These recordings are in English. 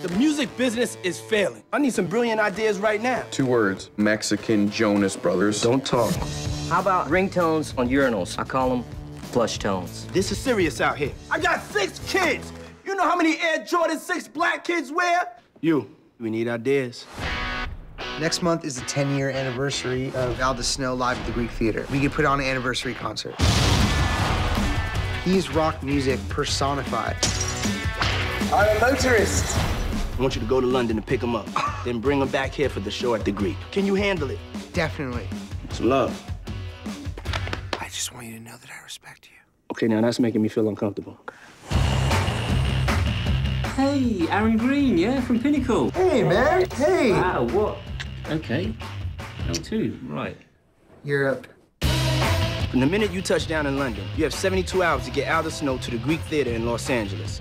The music business is failing. I need some brilliant ideas right now. Two words Mexican Jonas Brothers. Don't talk. How about ringtones on urinals? I call them flush tones. This is serious out here. I got six kids. You know how many Air Jordan 6 black kids wear? You. We need ideas. Next month is the 10-year anniversary of Aldous Snow live at the Greek Theater. We could put on an anniversary concert. He's rock music personified. I'm a motorist. I want you to go to London and pick them up, then bring them back here for the show at the Greek. Can you handle it? Definitely. It's love. I just want you to know that I respect you. Okay, now that's making me feel uncomfortable. Hey, Aaron Green, yeah, from Pinnacle. Hey, man. Hey. Wow, what? Okay. L2, right. Europe. From the minute you touch down in London, you have 72 hours to get Aldous Snow to the Greek Theater in Los Angeles.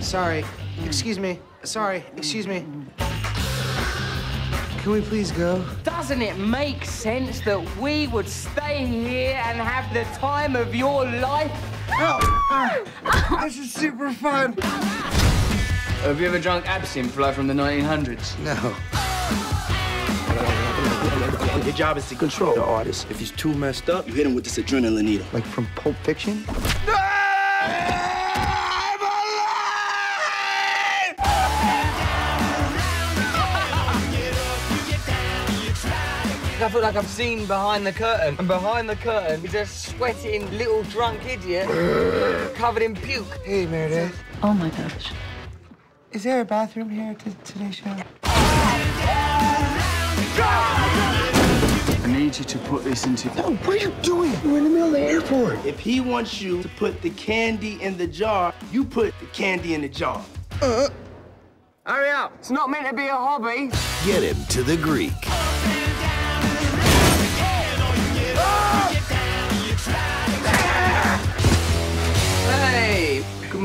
Sorry. Excuse me. Sorry. Excuse me. Can we please go? Doesn't it make sense that we would stay here and have the time of your life? Oh, this is super fun. Have you ever drunk absinthe like from the 1900s? No. Your job is to control the artist. If he's too messed up, you hit him with this adrenaline needle. Like from Pulp Fiction? I feel like I've seen behind the curtain. And behind the curtain is a sweating little drunk idiot covered in puke. Hey, Meredith. Oh my gosh. Is there a bathroom here at t- today's show? I need you to put this into. No, what are you doing? We're in the middle of the airport. If he wants you to put the candy in the jar, you put the candy in the jar. Uh-uh. Hurry up. It's not meant to be a hobby. Get him to the Greek.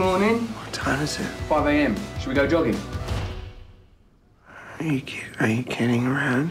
Morning. What time is it? 5 a.m. Should we go jogging? Are you, ki- are you kidding around?